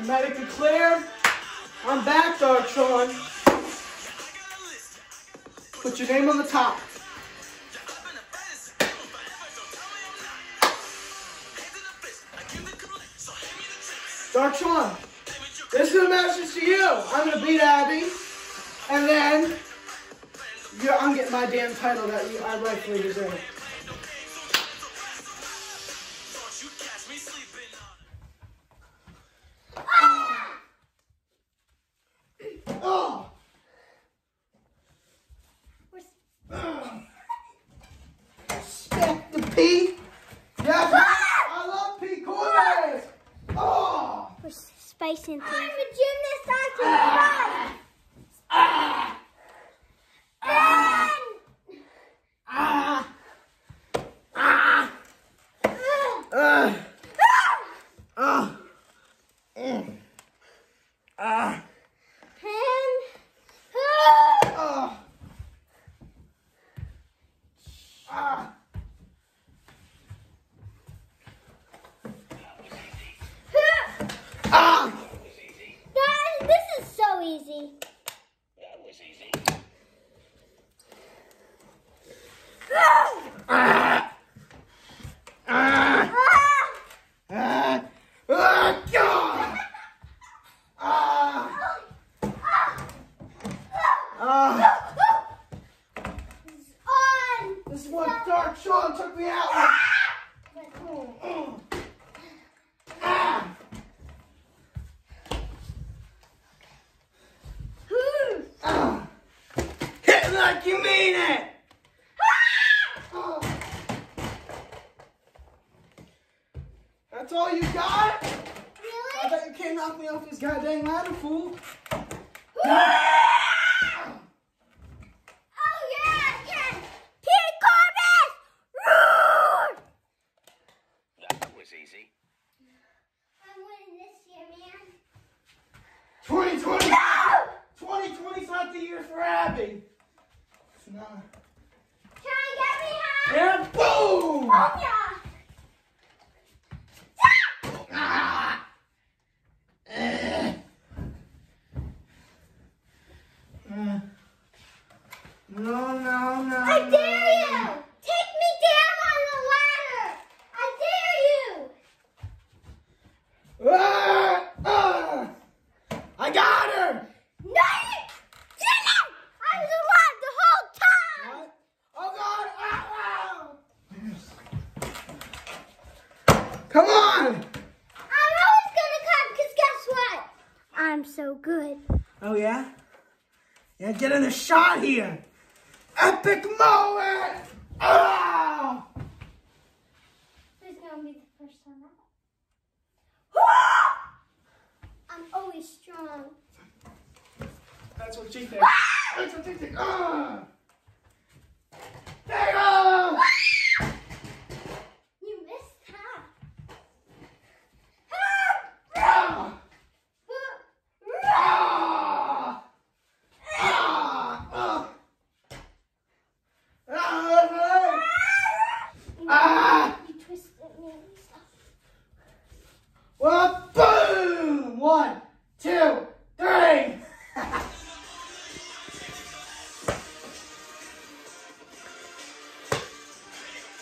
I'm medically cleared. I'm back, Darktron. Put your name on the top. Darktron, this is a message to you. I'm gonna beat Abi, and then I'm getting my damn title that I rightfully deserve. I'm a gymnast after Ah. Ah. Ah. Ah. Ah. Mm. Ah. Ah. Ah. Ah. Guys, this is so easy. Ah. Ah. Ah. God. Ah. Ah. On. This is what Dark Sean took me out with. Ah. Ah. Hit it like you mean it. Ah. That's all you got? Really? I Really? bet you can't knock me off this goddamn ladder, fool. Oh yeah, I. Pete Corbin! Roar! That was easy. I'm winning this year, man. 2020. No! 2020's not the year for Abi. Can I get me? And boom! Oh yeah. Ah. Eh. Uh. No, no, no. I dare you! Take me down on the ladder! I dare you! Ah, ah. I got her! No, you didn't! I was alive the whole time! What? Oh, God! Ow, ow. Come on! I'm always gonna come, because guess what? I'm so good. Oh, yeah? Yeah, get in the shot here. Epic moment! Ah! Oh! Who's gonna be the first one up? Ah! I'm always strong. That's what she thinks. Ah! That's what she thinks. Ah! There you go!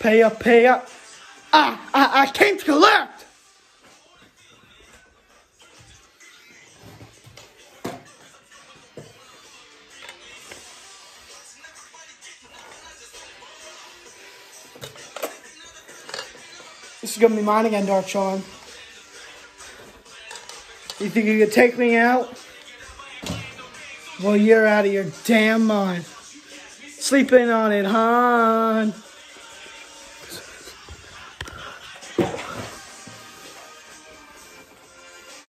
Pay up, pay up. Ah, I, I came to collect! This is gonna be mine again, Dark Sean. You think you could take me out? Well, you're out of your damn mind. Sleeping on it, hon.